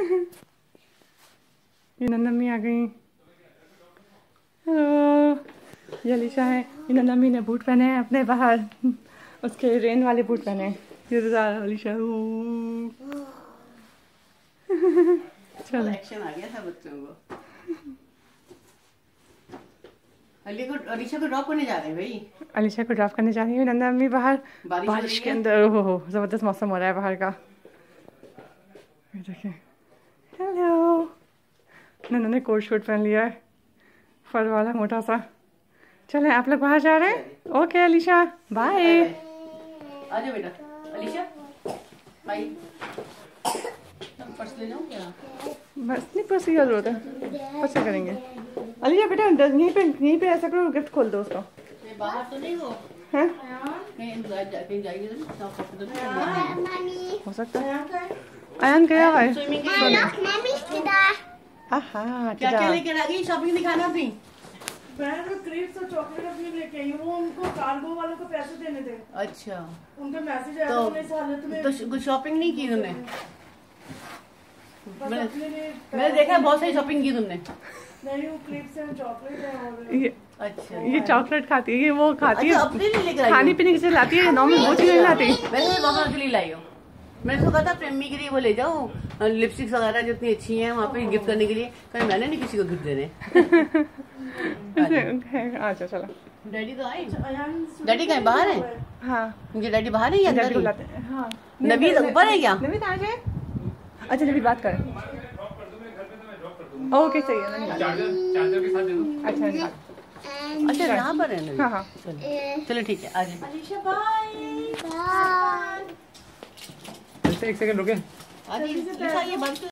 ये नंदमी आ गई। हेलो ये अलीशा है। ये नंदमी ने बूट पहने हैं अपने बाहर। उसके रेन वाले बूट पहने हैं। ये अलीशा चलो। एक्शन आ गया था बच्चों को। अली को अलीशा को ड्रॉप करने जा रहे हैं भाई। अलीशा को ड्रॉप करने जा रही हूँ। नंदा अम्मी बाहर। बारिश बारिश के अंदर। हो हो ज़बरदस्त मौसम हो रहा है बाहर का। ये देखिए हेलो ने कोट शूट पहन लिया है। फर वाला मोटा सा। चले आप लोग बाहर जा रहे हैं? ओके अलीशा। बाय आ जाओ बेटा। अलीशा? भाई पर्स ले जाऊँ क्या? बस नहीं पर्स की ज़रूरत है? पर्स क्या करेंगे? अलीशा बेटा यहीं पे यहीं पे ऐसा करो गिफ्ट खोल दो उसको। बाहर तो नहीं हो। हैं? कहीं जा- जा- कहीं जाएगी तो तो Mommy. हो सकता है। अयान गया है लिए। क्या क्या। लेकर आ गई शॉपिंग दिखाना थी? मैं तो क्रीप्स और चॉकलेट अपनी लेके आई हूँ वो उनको कार्गो वालों को पैसे देने थे। अच्छा। उनका मैसेज आया तो- तो इस हालत में तो कुछ शॉपिंग नहीं की तुमने? मैंने लिए देखा है बहुत सारी शॉपिंग की तुमने। नहीं वो क्रीप्स एंड चॉकलेट है और ये अच्छा। ये चॉकलेट खाती है ये वो खाती अच्छा है। लिए खाने पीने की चीज़ लाती है नॉर्मल वो चीज़ नहीं लाती। तो वहाँ के लिए लाई हूँ। मैंने तो कहा था प्रेमी के लिए वो ले जाओ लिपस्टिक्स वगैरह जो इतनी अच्छी हैं वहाँ पे गिफ्ट करने के लिए। पर मैंने नहीं किसी को गिफ्ट देने। अच्छा चलो। डैडी तो आए डैडी कहीं बाहर है? हाँ। मुझे डैडी बाहर है या अंदर ही? हाँ नवीद ऊपर है क्या? नवीद आ जाए अच्छा नवीद बात कर। ओके सही है मैंने निकाल चार्जर चार्जर के साथ दे दो दिया। अच्छा अच्छा यहाँ पर है हाँ हाँ। चलो ठीक है आ जाए एक सेकंड रुके।